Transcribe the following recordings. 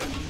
A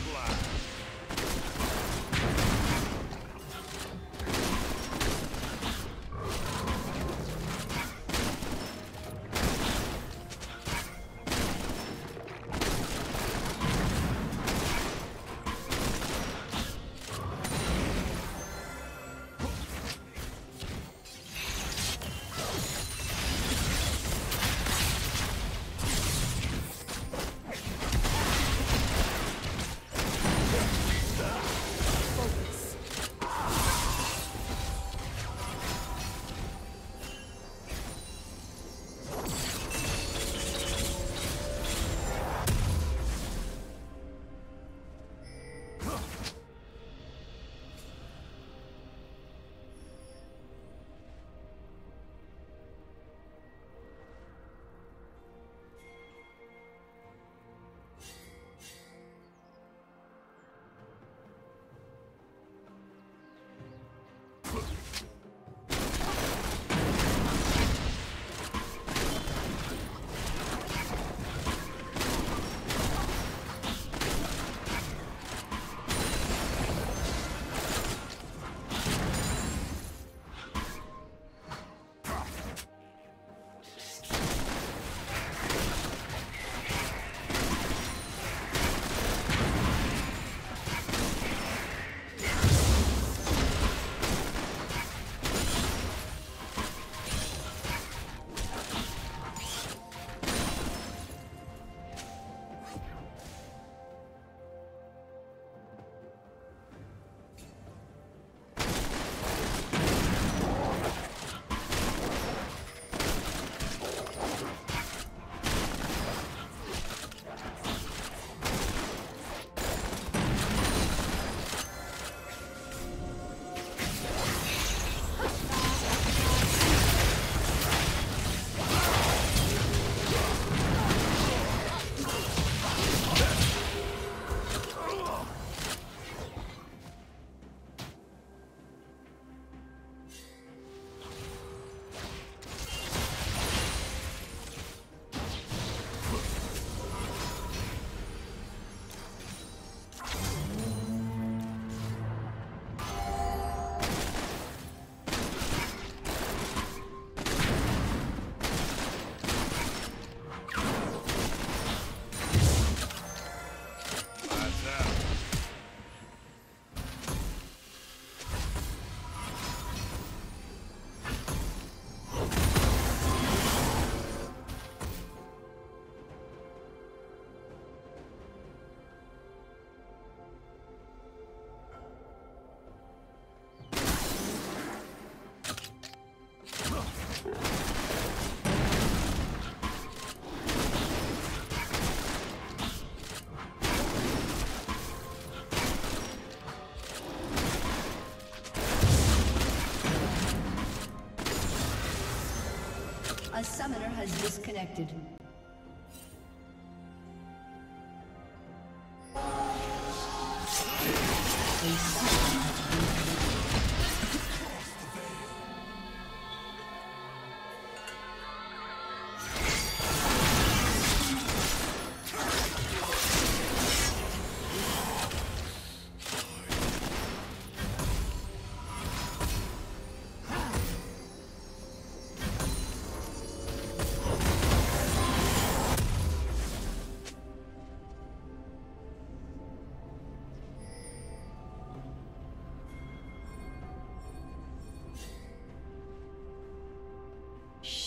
has disconnected.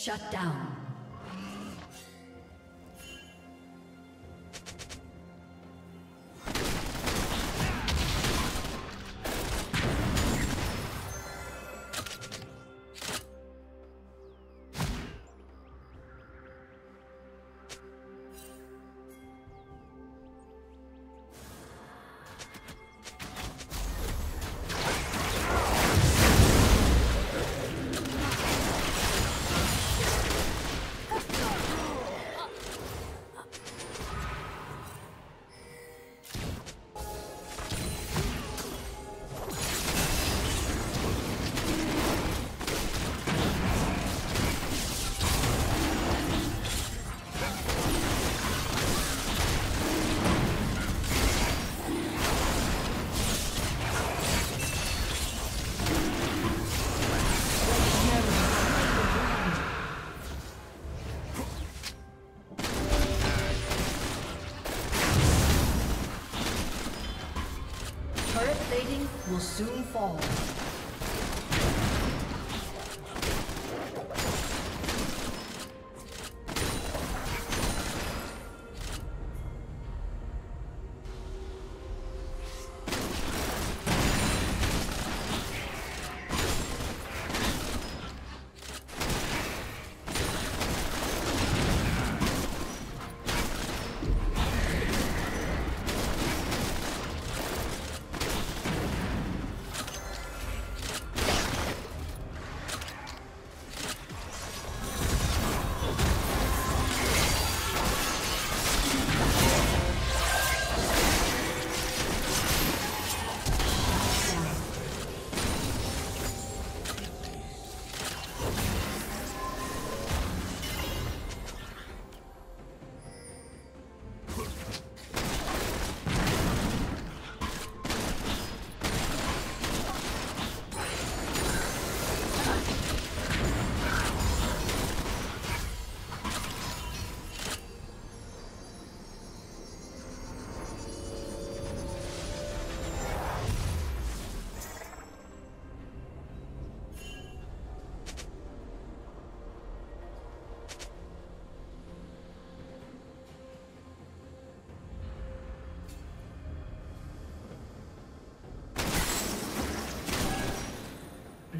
Shut down. Fall.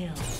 Kill.